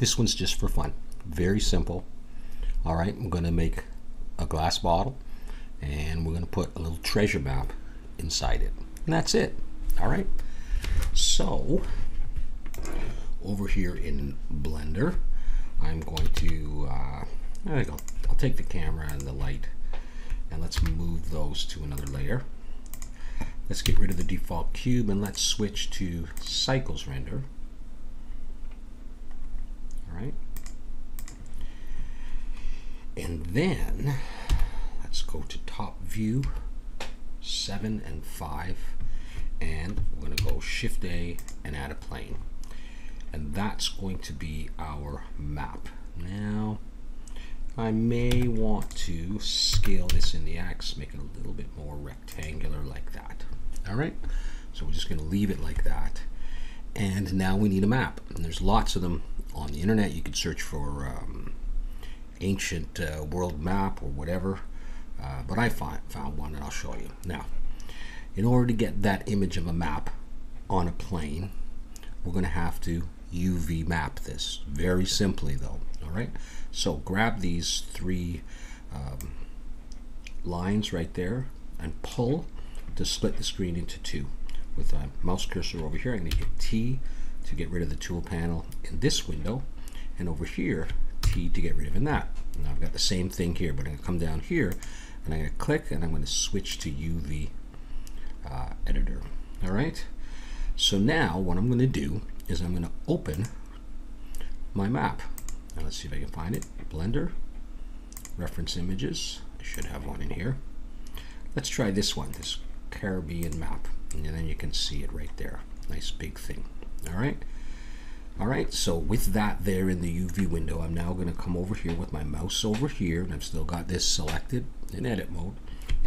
This one's just for fun. Very simple. All right, I'm going to make a glass bottle and we're going to put a little treasure map inside it. And that's it. All right. So over here in Blender, I'm going to, uh, there we go. I'll take the camera and the light and let's move those to another layer. Let's get rid of the default cube and let's switch to cycles render. Right. And then let's go to top view, seven and five, and we're going to go shift A and add a plane. And that's going to be our map. Now, I may want to scale this in the X, make it a little bit more rectangular like that. All right, so we're just going to leave it like that. And now we need a map. And there's lots of them on the internet. You could search for um, ancient uh, world map or whatever. Uh, but I find, found one and I'll show you. Now, in order to get that image of a map on a plane, we're going to have to UV map this. Very simply though, all right? So grab these three um, lines right there and pull to split the screen into two. With a mouse cursor over here, I'm going to hit T to get rid of the tool panel in this window, and over here, T to get rid of in that. Now I've got the same thing here, but I'm going to come down here, and I'm going to click, and I'm going to switch to UV uh, editor. All right. So now what I'm going to do is I'm going to open my map. Now let's see if I can find it. Blender, reference images. I should have one in here. Let's try this one, this Caribbean map. And then you can see it right there. Nice big thing. All right. All right, so with that there in the UV window, I'm now going to come over here with my mouse over here, and I've still got this selected in edit mode.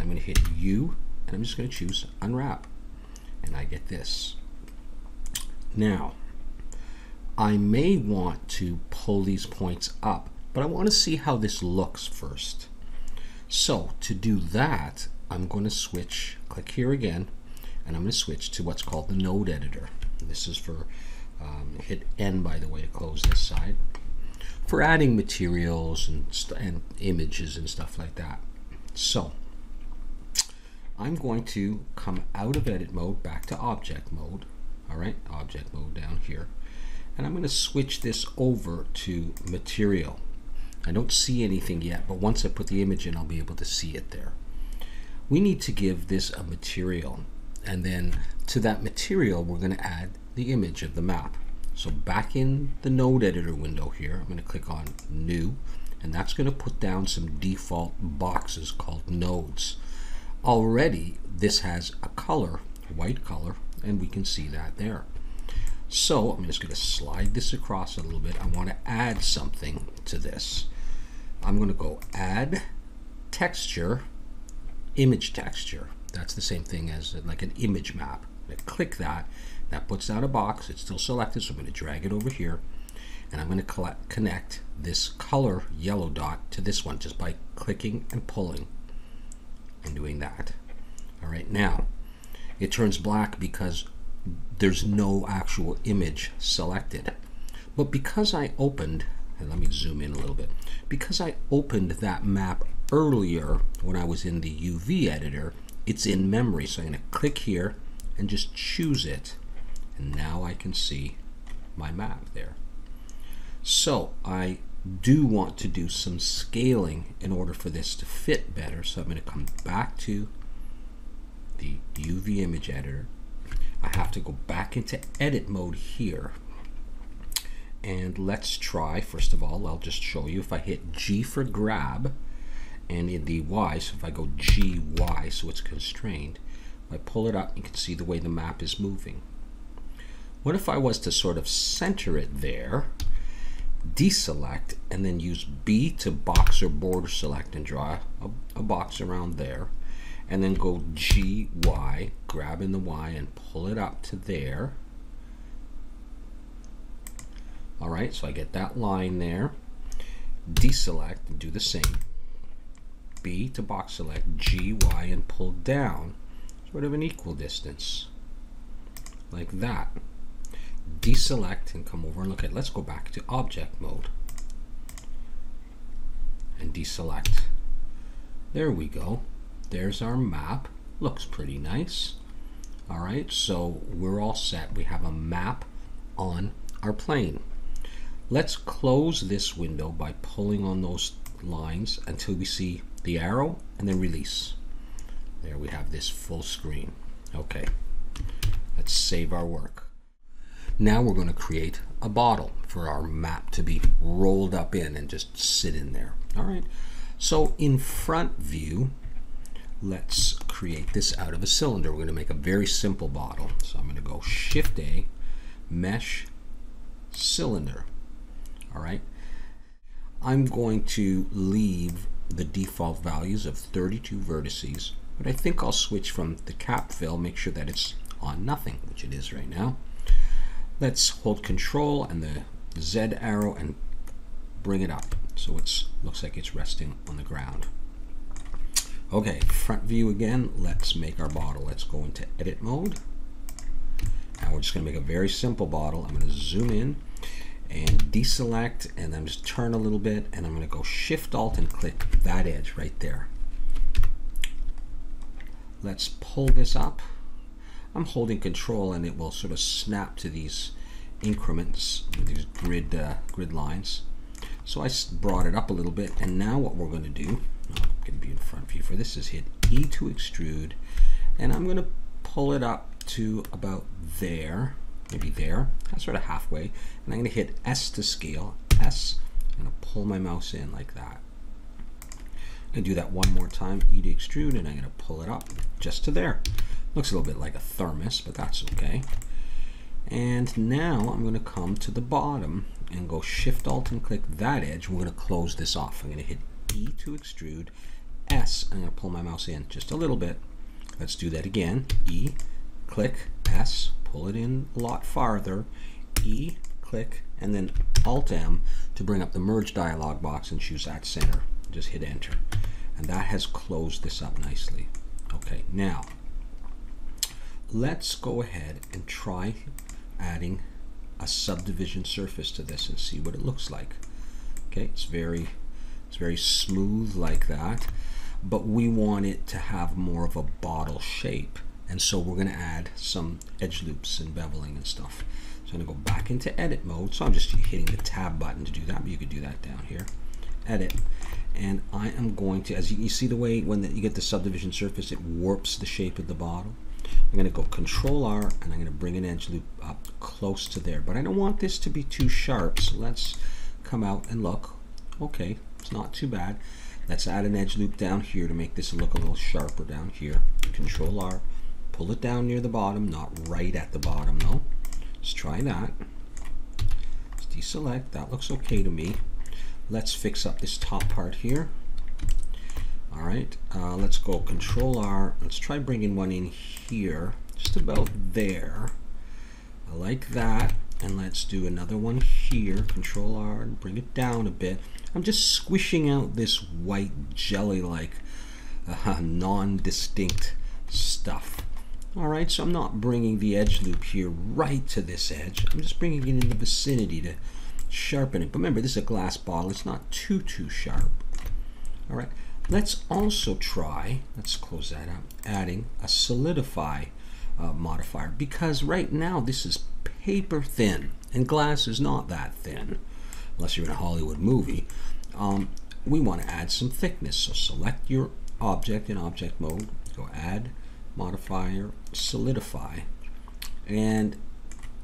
I'm going to hit U, and I'm just going to choose unwrap, and I get this. Now, I may want to pull these points up, but I want to see how this looks first. So to do that, I'm going to switch, click here again, and I'm going to switch to what's called the node editor. This is for um, hit N, by the way, to close this side. For adding materials and, and images and stuff like that. So, I'm going to come out of edit mode back to object mode. All right, object mode down here. And I'm going to switch this over to material. I don't see anything yet, but once I put the image in, I'll be able to see it there. We need to give this a material. And then to that material, we're going to add the image of the map. So back in the node editor window here, I'm going to click on new, and that's going to put down some default boxes called nodes. Already, this has a color, white color, and we can see that there. So I'm just going to slide this across a little bit. I want to add something to this. I'm going to go add texture, image texture. That's the same thing as uh, like an image map. I click that, that puts out a box. It's still selected, so I'm going to drag it over here. And I'm going to connect this color yellow dot to this one just by clicking and pulling and doing that. All right, now it turns black because there's no actual image selected. But because I opened, and let me zoom in a little bit, because I opened that map earlier when I was in the UV editor, it's in memory. So I'm going to click here and just choose it and now I can see my map there. So I do want to do some scaling in order for this to fit better. So I'm going to come back to the UV image editor. I have to go back into edit mode here. And let's try, first of all, I'll just show you if I hit G for grab and in the Y, so if I go GY, so it's constrained, I pull it up, you can see the way the map is moving. What if I was to sort of center it there, deselect, and then use B to box or border select and draw a, a box around there, and then go G, Y, grab in the Y and pull it up to there. All right, so I get that line there. Deselect and do the same. B to box select, G, Y, and pull down sort of an equal distance like that. deselect and come over and look at, let's go back to object mode and deselect. There we go. There's our map. Looks pretty nice. All right, so we're all set. We have a map on our plane. Let's close this window by pulling on those lines until we see the arrow and then release. There we have this full screen. Okay, let's save our work. Now we're going to create a bottle for our map to be rolled up in and just sit in there. All right, so in front view, let's create this out of a cylinder. We're going to make a very simple bottle. So I'm going to go Shift A, Mesh, Cylinder. All right. I'm going to leave the default values of 32 vertices, but I think I'll switch from the cap fill, make sure that it's on nothing, which it is right now. Let's hold control and the Z arrow and bring it up so it looks like it's resting on the ground. Okay, front view again. Let's make our bottle. Let's go into edit mode. Now we're just going to make a very simple bottle. I'm going to zoom in and deselect and then just turn a little bit and I'm going to go shift alt and click that edge right there. Let's pull this up. I'm holding control and it will sort of snap to these increments, these grid, uh, grid lines. So I brought it up a little bit and now what we're going to do I'm going to be in front of view for this is hit E to extrude and I'm going to pull it up to about there maybe there. That's sort of halfway and I'm going to hit S to scale. S I'm going to pull my mouse in like that. I'm going to do that one more time E to extrude and I'm going to pull it up just to there. Looks a little bit like a thermos but that's okay. And now I'm going to come to the bottom and go shift alt and click that edge. We're going to close this off. I'm going to hit E to extrude, S, I'm going to pull my mouse in just a little bit. Let's do that again. E, click, S, pull it in a lot farther, E, click, and then Alt M to bring up the merge dialog box and choose that center. Just hit enter. And that has closed this up nicely. Okay, now let's go ahead and try adding a subdivision surface to this and see what it looks like. Okay, it's very it's very smooth like that, but we want it to have more of a bottle shape. And so we're going to add some edge loops and beveling and stuff. So I'm going to go back into edit mode. So I'm just hitting the tab button to do that, but you could do that down here. Edit. And I am going to, as you, you see the way when the, you get the subdivision surface, it warps the shape of the bottle. I'm going to go Control R and I'm going to bring an edge loop up close to there. But I don't want this to be too sharp. So let's come out and look. Okay, it's not too bad. Let's add an edge loop down here to make this look a little sharper down here. Control R. Pull it down near the bottom, not right at the bottom though. Let's try that. Let's deselect. That looks okay to me. Let's fix up this top part here. All right, uh, let's go Control R. Let's try bringing one in here, just about there. I like that. And let's do another one here. Control R and bring it down a bit. I'm just squishing out this white jelly-like uh, non-distinct stuff. All right, so I'm not bringing the edge loop here right to this edge. I'm just bringing it in the vicinity to sharpen it. But remember, this is a glass bottle. It's not too, too sharp. All right, let's also try, let's close that up, adding a solidify uh, modifier because right now this is paper thin and glass is not that thin unless you're in a Hollywood movie, um, we want to add some thickness. So select your object in object mode, go add modifier, solidify, and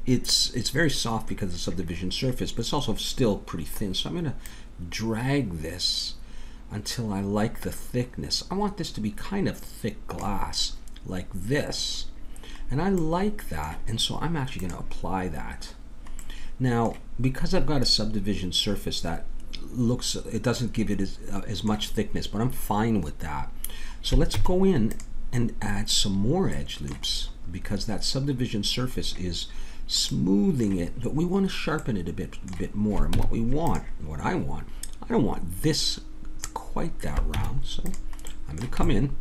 it's it's very soft because of subdivision surface, but it's also still pretty thin. So I'm going to drag this until I like the thickness. I want this to be kind of thick glass like this. And I like that, and so I'm actually going to apply that now, because I've got a subdivision surface that looks, it doesn't give it as, uh, as much thickness, but I'm fine with that. So let's go in and add some more edge loops because that subdivision surface is smoothing it, but we want to sharpen it a bit, bit more. And what we want, what I want, I don't want this quite that round. So I'm going to come in,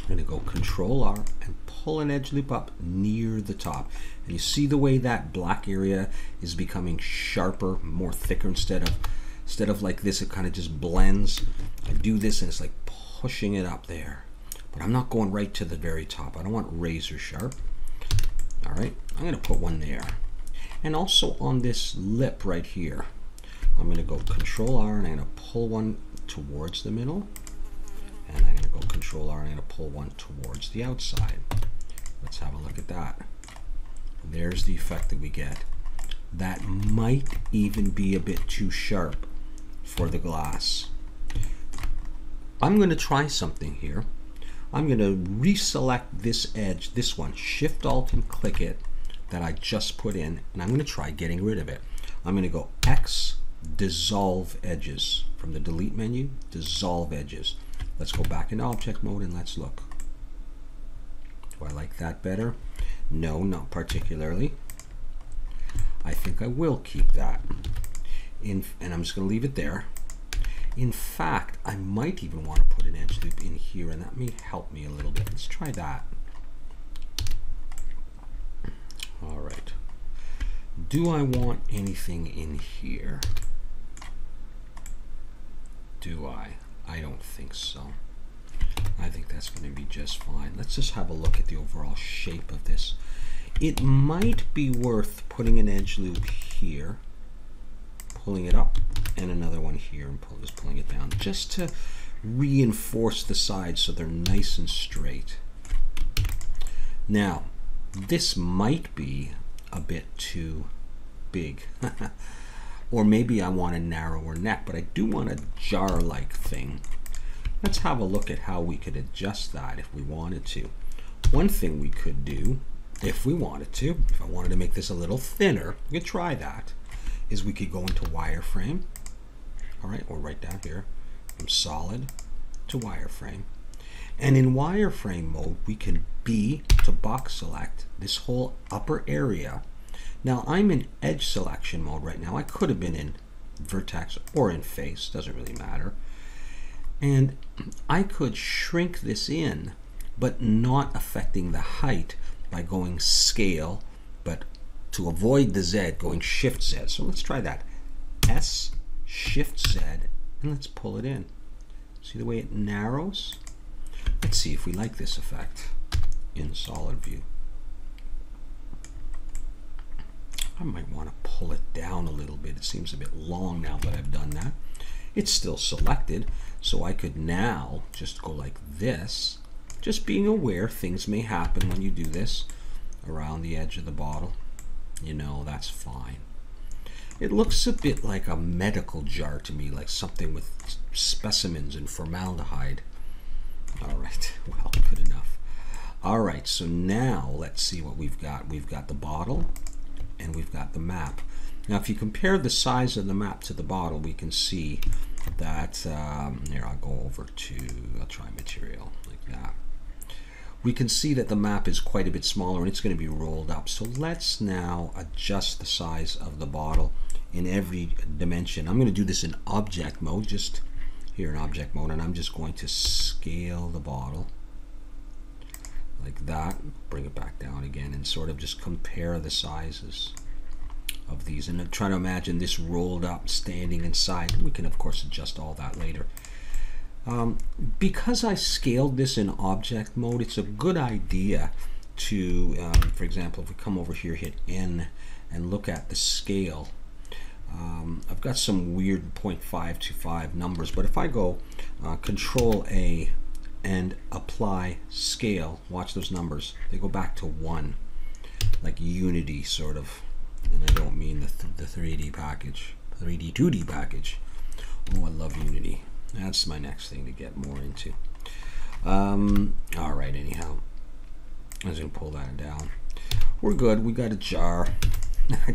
I'm going to go Control R and pull an edge loop up near the top. And you see the way that black area is becoming sharper, more thicker instead of instead of like this, it kind of just blends. I do this and it's like pushing it up there. But I'm not going right to the very top. I don't want razor sharp. All right, I'm going to put one there. And also on this lip right here, I'm going to go Control R and I'm going to pull one towards the middle and I'm going to go control R and I'm going to pull one towards the outside. Let's have a look at that. There's the effect that we get. That might even be a bit too sharp for the glass. I'm going to try something here. I'm going to reselect this edge, this one, Shift Alt and click it that I just put in, and I'm going to try getting rid of it. I'm going to go X, dissolve edges from the delete menu, dissolve edges. Let's go back into object mode and let's look. Do I like that better? No, not particularly. I think I will keep that. In, and I'm just going to leave it there. In fact, I might even want to put an edge loop in here, and that may help me a little bit. Let's try that. All right. Do I want anything in here? Do I? I don't think so. I think that's going to be just fine. Let's just have a look at the overall shape of this. It might be worth putting an edge loop here, pulling it up, and another one here, and pull, just pulling it down, just to reinforce the sides so they're nice and straight. Now, this might be a bit too big. Or maybe I want a narrower neck, but I do want a jar-like thing. Let's have a look at how we could adjust that if we wanted to. One thing we could do, if we wanted to, if I wanted to make this a little thinner, we could try that, is we could go into wireframe. All right, or right down here, from solid to wireframe. And in wireframe mode, we can B to box select this whole upper area now I'm in edge selection mode right now. I could have been in vertex or in face, doesn't really matter. And I could shrink this in, but not affecting the height by going scale, but to avoid the Z, going Shift Z. So let's try that. S, Shift Z, and let's pull it in. See the way it narrows? Let's see if we like this effect in solid view. I might want to pull it down a little bit. It seems a bit long now that I've done that. It's still selected, so I could now just go like this, just being aware things may happen when you do this around the edge of the bottle. You know, that's fine. It looks a bit like a medical jar to me, like something with specimens and formaldehyde. All right, well, good enough. All right, so now let's see what we've got. We've got the bottle, and we've got the map. Now if you compare the size of the map to the bottle, we can see that, um, here I'll go over to, I'll try material like that. We can see that the map is quite a bit smaller and it's going to be rolled up. So let's now adjust the size of the bottle in every dimension. I'm going to do this in object mode, just here in object mode, and I'm just going to scale the bottle like that bring it back down again and sort of just compare the sizes of these and try to imagine this rolled up standing inside we can of course adjust all that later um, because I scaled this in object mode it's a good idea to um, for example if we come over here hit N and look at the scale um, I've got some weird 0.525 numbers but if I go uh, control A and apply scale. Watch those numbers. They go back to one, like Unity sort of. And I don't mean the, th the 3D package, 3D 2D package. Oh, I love Unity. That's my next thing to get more into. Um, all right, anyhow. I was going to pull that down. We're good. We got a jar.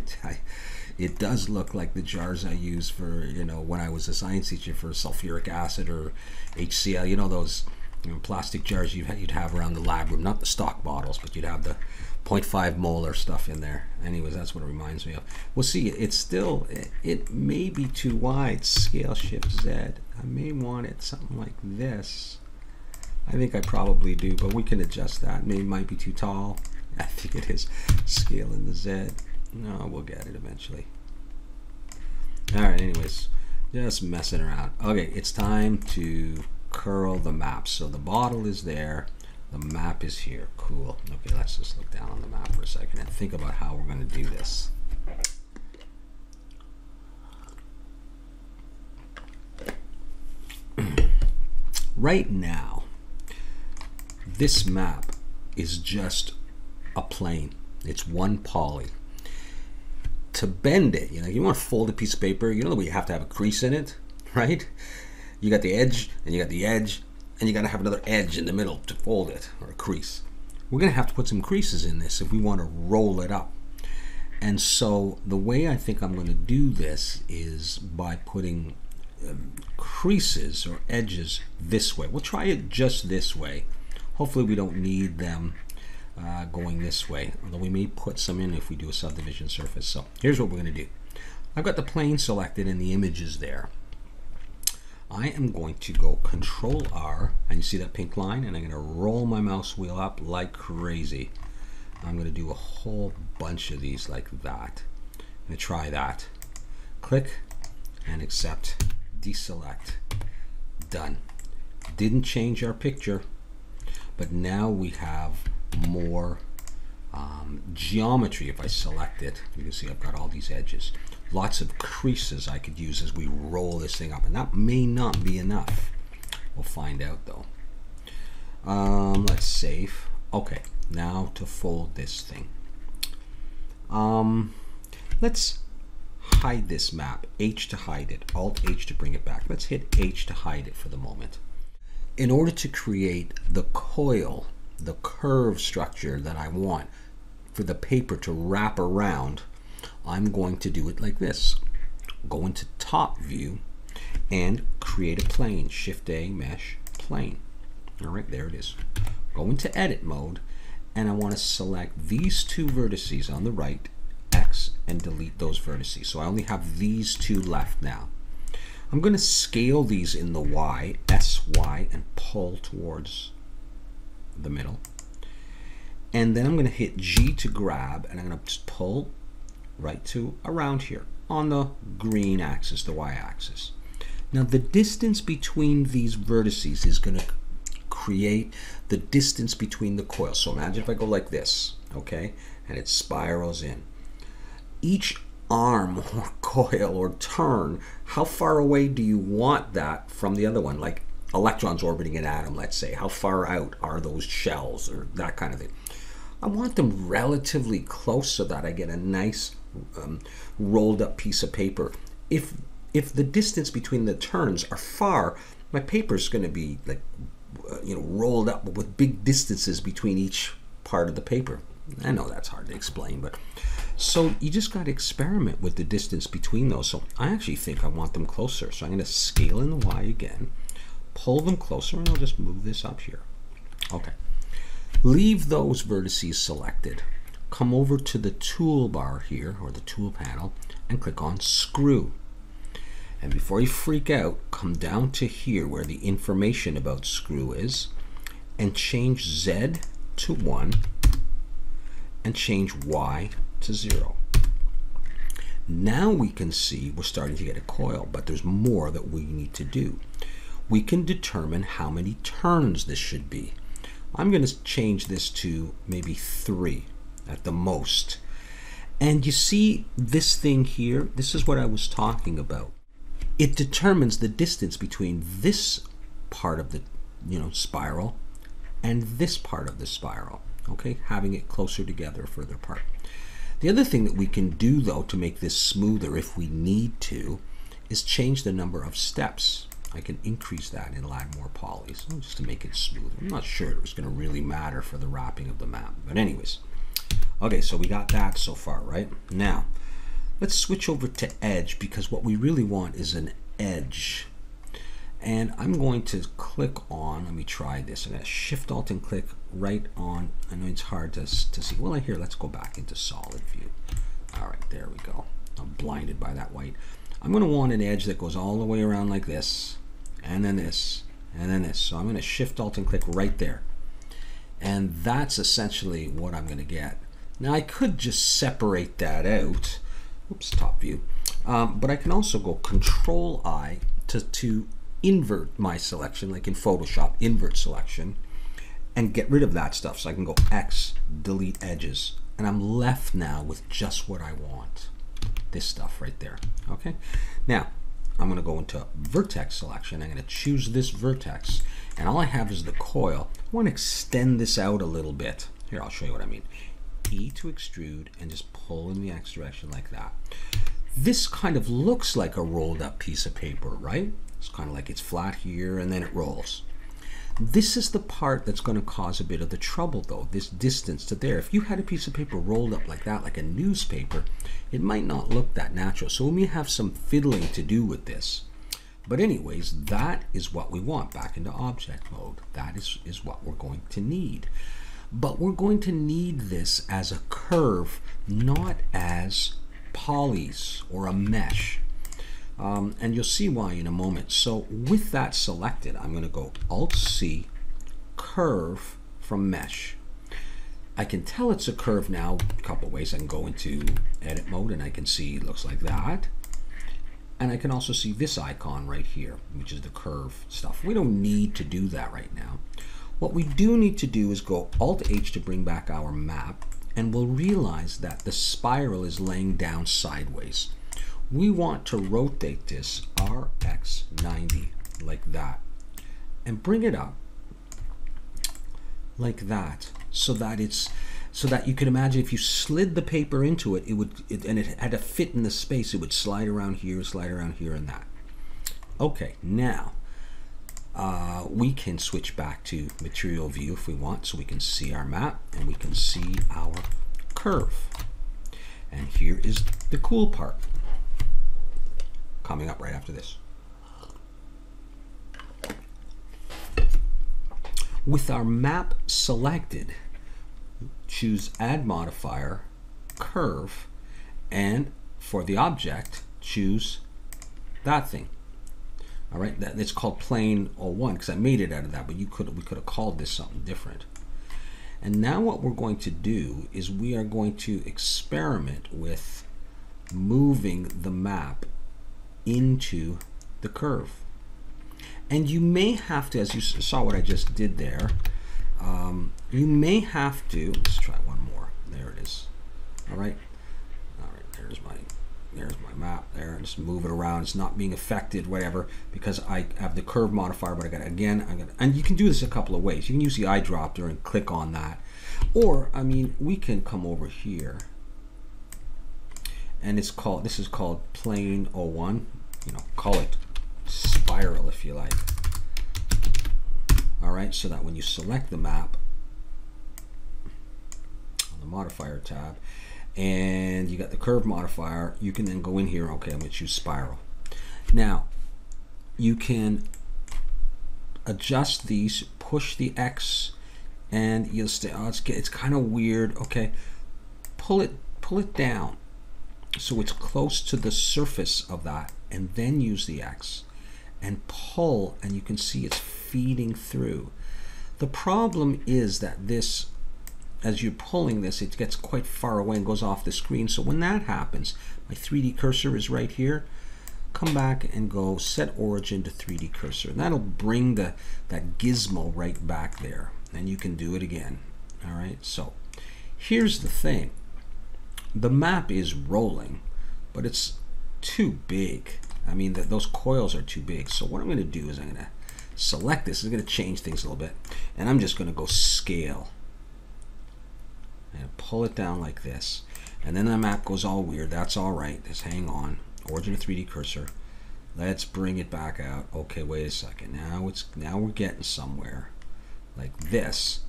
it does look like the jars I use for, you know, when I was a science teacher for sulfuric acid or HCl. You know, those you know, plastic jars you'd have around the lab room, not the stock bottles, but you'd have the 0.5 molar stuff in there. Anyways, that's what it reminds me of. We'll see, it's still, it, it may be too wide, scale shift Z. I may want it something like this. I think I probably do, but we can adjust that. Maybe might be too tall. I think it is. Scale in the Z. No, we'll get it eventually. All right, anyways, just messing around. Okay, it's time to curl the map. So the bottle is there. The map is here. Cool. Okay, let's just look down on the map for a second and think about how we're going to do this. right now, this map is just a plane. It's one poly. To bend it, you know, you want to fold a piece of paper, you know you have to have a crease in it, right? You got the edge, and you got the edge, and you got to have another edge in the middle to fold it, or a crease. We're going to have to put some creases in this if we want to roll it up. And so the way I think I'm going to do this is by putting um, creases or edges this way. We'll try it just this way. Hopefully we don't need them uh, going this way, although we may put some in if we do a subdivision surface. So here's what we're going to do. I've got the plane selected and the image is there. I am going to go Control R, and you see that pink line, and I'm going to roll my mouse wheel up like crazy. I'm going to do a whole bunch of these like that. I'm going to try that. Click and accept, deselect, done. Didn't change our picture, but now we have more um, geometry if I select it. You can see I've got all these edges. Lots of creases I could use as we roll this thing up, and that may not be enough. We'll find out though. Um, let's save. Okay, now to fold this thing. Um, let's hide this map. H to hide it. Alt H to bring it back. Let's hit H to hide it for the moment. In order to create the coil the curve structure that I want for the paper to wrap around, I'm going to do it like this. Go into top view and create a plane. Shift A, mesh, plane. All right, there it is. Go into edit mode and I want to select these two vertices on the right, X, and delete those vertices. So I only have these two left now. I'm going to scale these in the Y, S, Y, and pull towards the middle. And then I'm going to hit G to grab, and I'm going to just pull right to around here on the green axis, the y-axis. Now the distance between these vertices is going to create the distance between the coils. So imagine if I go like this, okay, and it spirals in. Each arm or coil or turn, how far away do you want that from the other one? Like electrons orbiting an atom, let's say. How far out are those shells or that kind of thing? I want them relatively close so that I get a nice um, rolled up piece of paper. If if the distance between the turns are far, my paper is going to be like uh, you know rolled up with big distances between each part of the paper. I know that's hard to explain, but so you just got to experiment with the distance between those. So I actually think I want them closer. So I'm going to scale in the Y again pull them closer and I'll just move this up here. Okay. Leave those vertices selected. Come over to the toolbar here, or the tool panel, and click on Screw. And before you freak out, come down to here where the information about screw is, and change Z to 1, and change Y to 0. Now we can see we're starting to get a coil, but there's more that we need to do we can determine how many turns this should be. I'm going to change this to maybe three at the most. And you see this thing here, this is what I was talking about. It determines the distance between this part of the you know spiral and this part of the spiral, okay? Having it closer together, further apart. The other thing that we can do though to make this smoother if we need to is change the number of steps. I can increase that and add more polys just to make it smoother. I'm not sure it was going to really matter for the wrapping of the map. But anyways, okay, so we got that so far, right? Now, let's switch over to edge because what we really want is an edge. And I'm going to click on, let me try this. I'm going to shift alt and click right on, I know it's hard to, to see. Well, here, let's go back into solid view. All right, there we go. I'm blinded by that white. I'm going to want an edge that goes all the way around like this and then this, and then this. So I'm going to shift alt and click right there. And that's essentially what I'm going to get. Now I could just separate that out. Oops, top view. Um, but I can also go Control I to, to invert my selection, like in Photoshop, invert selection, and get rid of that stuff. So I can go X, delete edges, and I'm left now with just what I want. This stuff right there, okay? Now, I'm gonna go into vertex selection. I'm gonna choose this vertex, and all I have is the coil. I wanna extend this out a little bit. Here, I'll show you what I mean. E to extrude, and just pull in the X direction like that. This kind of looks like a rolled up piece of paper, right? It's kind of like it's flat here and then it rolls. This is the part that's going to cause a bit of the trouble though, this distance to there. If you had a piece of paper rolled up like that, like a newspaper, it might not look that natural. So we may have some fiddling to do with this. But anyways, that is what we want back into object mode. That is, is what we're going to need. But we're going to need this as a curve, not as polys or a mesh. Um, and you'll see why in a moment. So with that selected, I'm going to go Alt-C, curve from mesh. I can tell it's a curve now a couple ways. I can go into edit mode and I can see it looks like that. And I can also see this icon right here, which is the curve stuff. We don't need to do that right now. What we do need to do is go Alt-H to bring back our map and we'll realize that the spiral is laying down sideways. We want to rotate this RX90 like that and bring it up like that so that it's so that you can imagine if you slid the paper into it it would it, and it had to fit in the space it would slide around here slide around here and that okay now uh, we can switch back to material view if we want so we can see our map and we can see our curve. And here is the cool part coming up right after this. With our map selected choose add modifier curve and for the object choose that thing all right, that, it's called plane 01 because I made it out of that, but you could we could have called this something different. And now what we're going to do is we are going to experiment with moving the map into the curve. And you may have to, as you saw what I just did there, um, you may have to, let's try one more. There it is. All right. All right, there's my there's my map there and just move it around. It's not being affected whatever because I have the curve modifier but I got again I got and you can do this a couple of ways. You can use the eyedropper and click on that. Or I mean we can come over here and it's called this is called plane 01 you know call it spiral if you like. All right so that when you select the map on the modifier tab and you got the curve modifier, you can then go in here, okay, I'm going to choose spiral. Now, you can adjust these, push the X, and you'll stay, oh, it's, it's kind of weird, okay, pull it, pull it down so it's close to the surface of that, and then use the X, and pull, and you can see it's feeding through. The problem is that this as you're pulling this, it gets quite far away and goes off the screen. So when that happens, my 3D cursor is right here. Come back and go set origin to 3D cursor. And that'll bring the that gizmo right back there. And you can do it again. All right, so here's the thing. The map is rolling, but it's too big. I mean, the, those coils are too big. So what I'm going to do is I'm going to select this. I'm going to change things a little bit. And I'm just going to go scale and pull it down like this. And then the map goes all weird. That's all right. Just hang on. Origin of 3D cursor. Let's bring it back out. Okay, wait a second. Now it's now we're getting somewhere. Like this.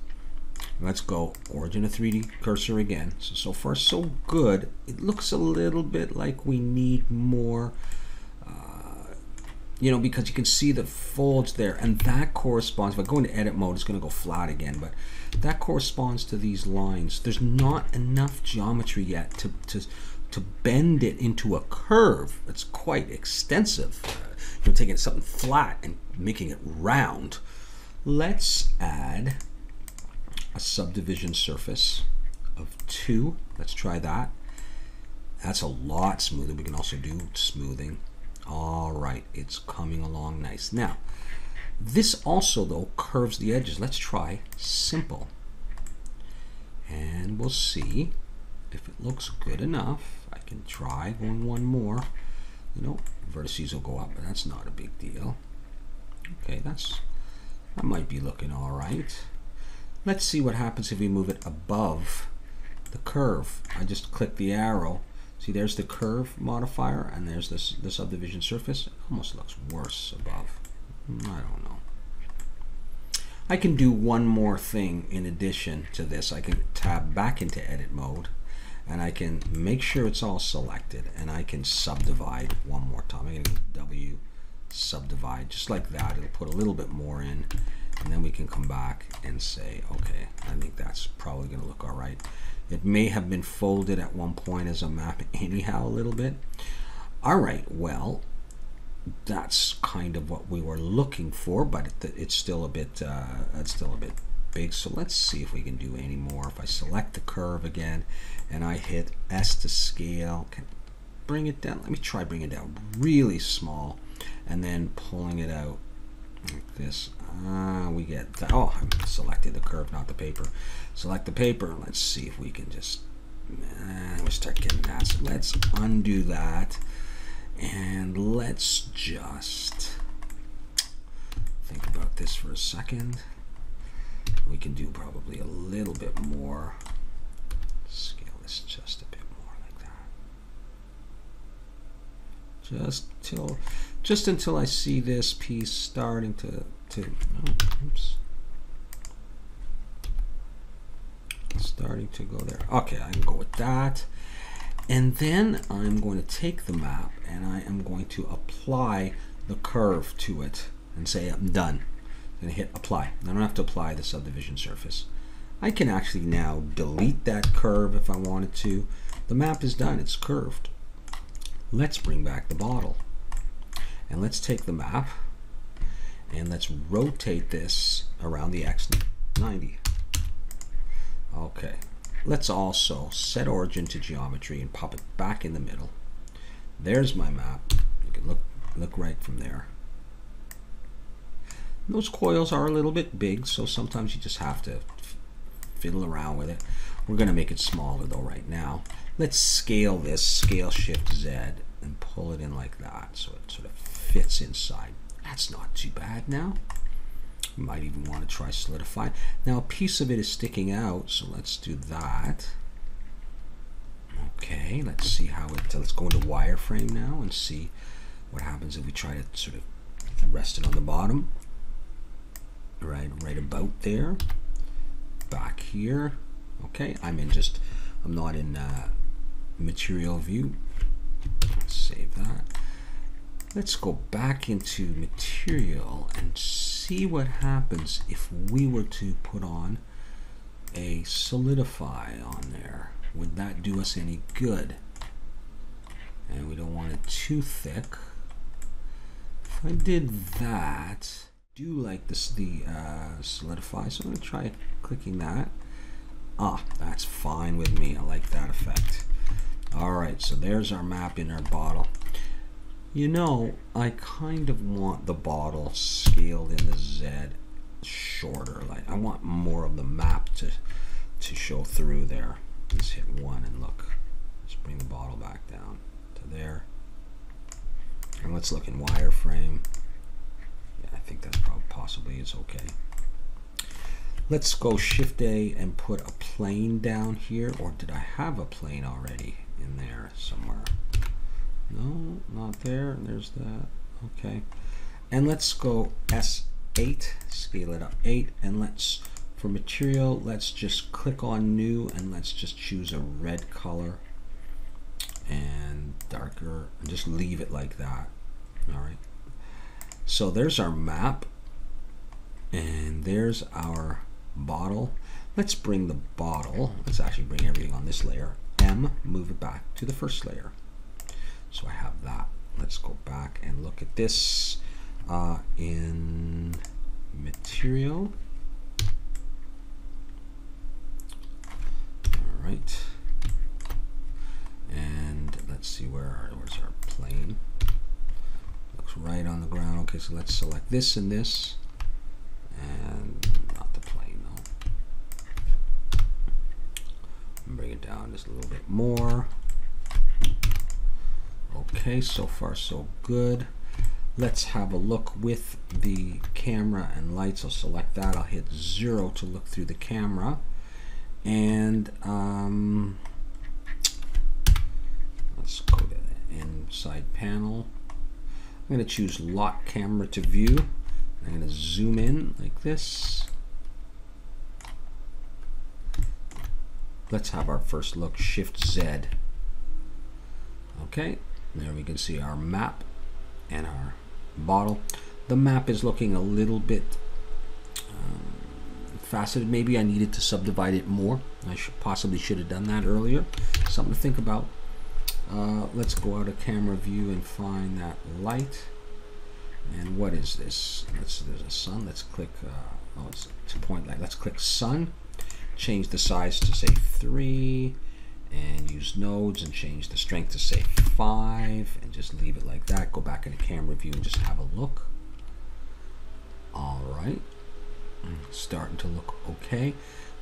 Let's go origin of 3D cursor again. So so far so good. It looks a little bit like we need more uh, you know, because you can see the folds there, and that corresponds, if I go into edit mode, it's going to go flat again, but that corresponds to these lines. There's not enough geometry yet to, to, to bend it into a curve. It's quite extensive. Uh, we're taking something flat and making it round. Let's add a subdivision surface of 2. Let's try that. That's a lot smoother. We can also do smoothing. All right, it's coming along nice. Now, this also, though, curves the edges. Let's try simple. And we'll see if it looks good enough. I can try going one more. You know, vertices will go up, but that's not a big deal. Okay, that's that might be looking all right. Let's see what happens if we move it above the curve. I just click the arrow. See, there's the curve modifier, and there's this the subdivision surface. It almost looks worse above. I don't know. I can do one more thing in addition to this. I can tab back into edit mode and I can make sure it's all selected and I can subdivide one more time. I'm going to W subdivide just like that. It'll put a little bit more in and then we can come back and say, okay, I think that's probably going to look all right. It may have been folded at one point as a map anyhow a little bit. All right, well, that's kind of what we were looking for, but it, it's still a bit, uh, it's still a bit big. So let's see if we can do any more. If I select the curve again and I hit S to scale, can bring it down. Let me try bringing it down really small and then pulling it out like this. Uh, we get, oh, I selected the curve, not the paper. Select the paper. Let's see if we can just, uh, we start getting that. So let's undo that. And let's just think about this for a second. We can do probably a little bit more. Scale this just a bit more like that. Just till, just until I see this piece starting to, to, oh, oops. Starting to go there. Okay, I can go with that. And then I'm going to take the map and I am going to apply the curve to it and say I'm done. To hit apply. I don't have to apply the subdivision surface. I can actually now delete that curve if I wanted to. The map is done. It's curved. Let's bring back the bottle. And let's take the map and let's rotate this around the x90. Okay, Let's also set origin to geometry and pop it back in the middle. There's my map. You can look, look right from there. Those coils are a little bit big, so sometimes you just have to fiddle around with it. We're going to make it smaller though right now. Let's scale this, scale shift Z, and pull it in like that so it sort of fits inside. That's not too bad now. Might even want to try solidify. Now a piece of it is sticking out, so let's do that. Okay, let's see how it, let's go into wireframe now and see what happens if we try to sort of rest it on the bottom. Right, right about there. Back here. Okay, I'm in just, I'm not in uh, material view. Save that. Let's go back into material and see what happens if we were to put on a solidify on there. Would that do us any good? And we don't want it too thick. If I did that, do like this the uh, solidify, so I'm going to try clicking that. Ah, that's fine with me. I like that effect. All right, so there's our map in our bottle. You know, I kind of want the bottle scaled in the Z shorter. Like I want more of the map to to show through there. Let's hit one and look. Let's bring the bottle back down to there. And let's look in wireframe. Yeah, I think that's probably possibly is okay. Let's go Shift A and put a plane down here. Or did I have a plane already in there somewhere? No, not there. There's that. Okay. And let's go S8, scale it up 8, and let's, for material, let's just click on new and let's just choose a red color and darker and just leave it like that. All right. So there's our map and there's our bottle. Let's bring the bottle, let's actually bring everything on this layer, M, move it back to the first layer. So I have that. let's go back and look at this uh, in material. All right. And let's see where our, where's our plane. Looks right on the ground. Okay, so let's select this and this. And not the plane though. Bring it down just a little bit more. Okay, so far so good. Let's have a look with the camera and lights. I'll select that. I'll hit zero to look through the camera. And um, let's go to the inside panel. I'm going to choose lock camera to view. I'm going to zoom in like this. Let's have our first look, Shift Z. Okay, there we can see our map and our bottle. The map is looking a little bit um, faceted. Maybe I needed to subdivide it more. I should, possibly should have done that earlier. Something to think about. Uh, let's go out of camera view and find that light. And what is this? Let's, there's a sun. Let's click, uh, oh, it's, it's a point light. Let's click sun. Change the size to say 3 and use nodes and change the strength to say 5 and just leave it like that. Go back into camera view and just have a look. All right, starting to look okay.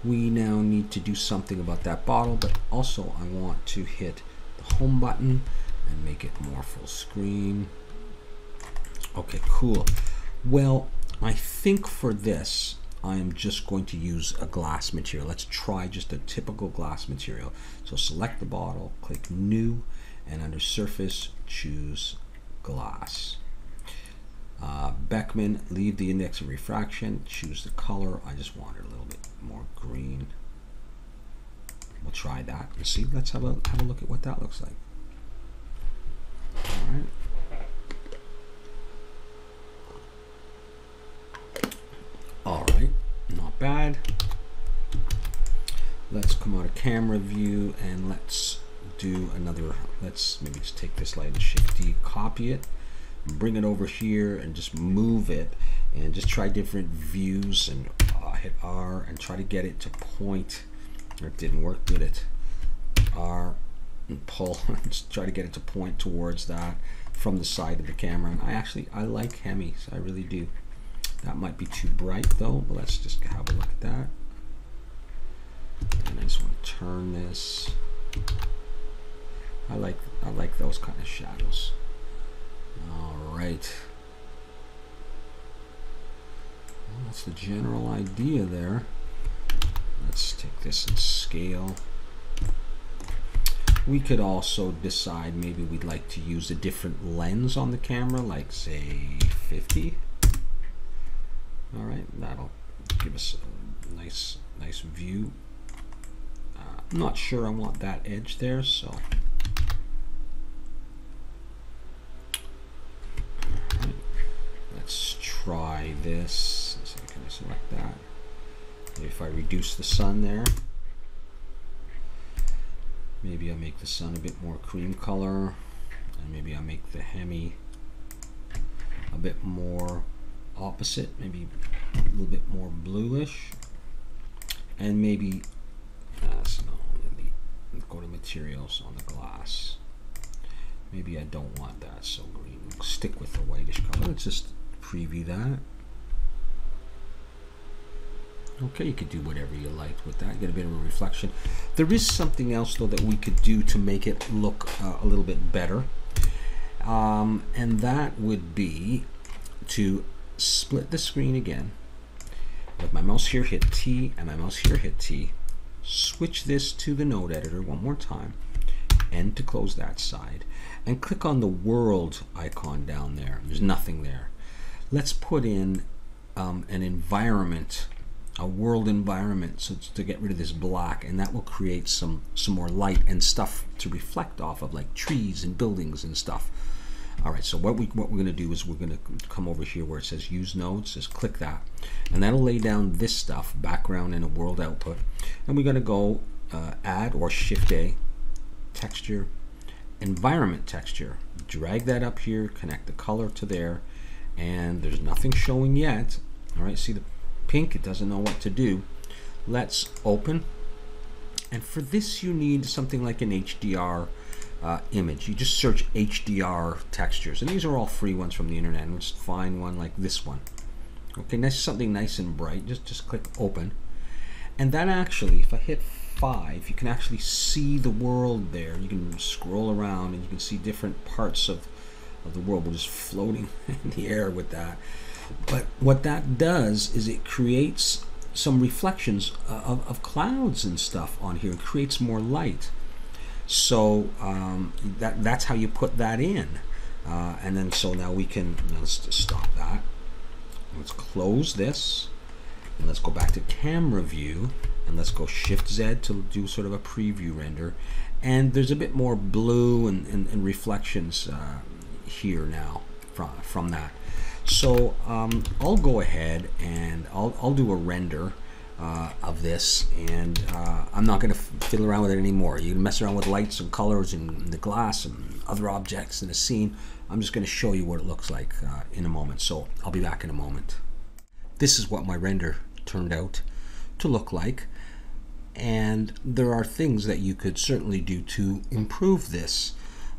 We now need to do something about that bottle, but also I want to hit the home button and make it more full screen. Okay, cool. Well, I think for this, I am just going to use a glass material. Let's try just a typical glass material. So select the bottle, click new, and under surface, choose glass. Uh, Beckmann, leave the index of refraction, choose the color. I just want it a little bit more green. We'll try that and see. Let's have a, have a look at what that looks like. All right. All right, not bad. Let's come out of camera view and let's do another, let's maybe just take this light and shift D, copy it, bring it over here and just move it and just try different views and uh, hit R and try to get it to point. It didn't work, did it? R and pull, just try to get it to point towards that from the side of the camera. And I actually, I like Hemis, I really do. That might be too bright though, but let's just have a look at that. And I just want to turn this. I like I like those kind of shadows. All right. Well, that's the general idea there. Let's take this and scale. We could also decide maybe we'd like to use a different lens on the camera, like say 50. All right, that'll give us a nice, nice view. I'm not sure I want that edge there, so. Let's try this. So can I select that? Maybe if I reduce the sun there. Maybe I make the sun a bit more cream color. And maybe I make the Hemi a bit more opposite, maybe a little bit more bluish, and maybe uh, so no, go to materials on the glass. Maybe I don't want that so green. stick with the whitish color. Let's just preview that. Okay, you could do whatever you like with that. Get a bit of a reflection. There is something else though that we could do to make it look uh, a little bit better. Um, and that would be to split the screen again. With my mouse here, hit T, and my mouse here, hit T. Switch this to the node editor one more time, and to close that side. And click on the world icon down there. There's nothing there. Let's put in um, an environment, a world environment, so to get rid of this black, and that will create some some more light and stuff to reflect off of, like trees and buildings and stuff. All right, so what, we, what we're going to do is we're going to come over here where it says use nodes, just click that. And that'll lay down this stuff, background and a world output. And we're going to go uh, add or shift A, texture, environment texture. Drag that up here, connect the color to there, and there's nothing showing yet. All right, see the pink, it doesn't know what to do. Let's open. And for this, you need something like an HDR uh, image. You just search HDR textures, and these are all free ones from the internet. Let's find one like this one. Okay, nice something nice and bright. Just just click open, and then actually, if I hit five, you can actually see the world there. You can scroll around and you can see different parts of of the world. We're just floating in the air with that. But what that does is it creates some reflections uh, of, of clouds and stuff on here. It creates more light. So um, that that's how you put that in. Uh, and then so now we can let's just stop that. Let's close this. And let's go back to camera view and let's go shift Z to do sort of a preview render. And there's a bit more blue and, and, and reflections uh, here now from, from that. So um, I'll go ahead and I'll, I'll do a render uh, of this and uh, I'm not going to fiddle around with it anymore. You can mess around with lights and colors and the glass and other objects in the scene. I'm just going to show you what it looks like uh, in a moment. So I'll be back in a moment. This is what my render turned out to look like. And there are things that you could certainly do to improve this.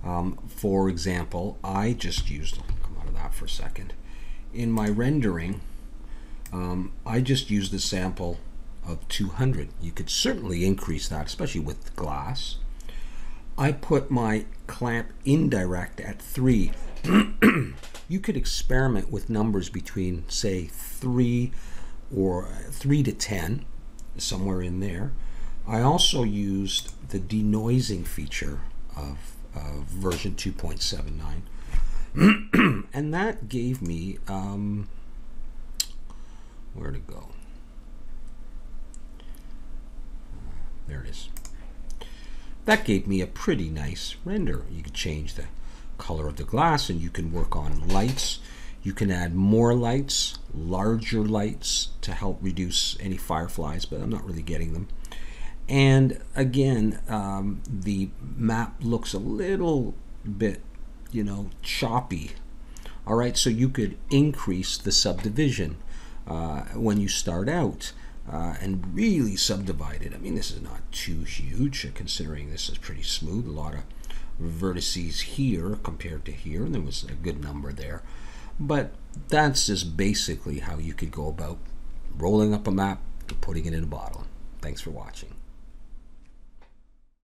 Um, for example, I just used, I'll come out of that for a second. In my rendering, um, I just used the sample of 200. You could certainly increase that, especially with glass. I put my clamp indirect at 3. you could experiment with numbers between, say, 3 or 3 to 10, somewhere in there. I also used the denoising feature of, of version 2.79 and that gave me um, where to go there it is. That gave me a pretty nice render. You could change the color of the glass and you can work on lights. You can add more lights larger lights to help reduce any fireflies but I'm not really getting them. And again, um, the map looks a little bit, you know, choppy. All right, so you could increase the subdivision uh, when you start out uh, and really subdivided. I mean, this is not too huge, considering this is pretty smooth. A lot of vertices here compared to here, and there was a good number there. But that's just basically how you could go about rolling up a map and putting it in a bottle. Thanks for watching.